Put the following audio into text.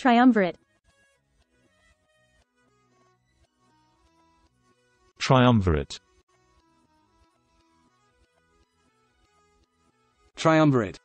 Triumvirate. Triumvirate. Triumvirate.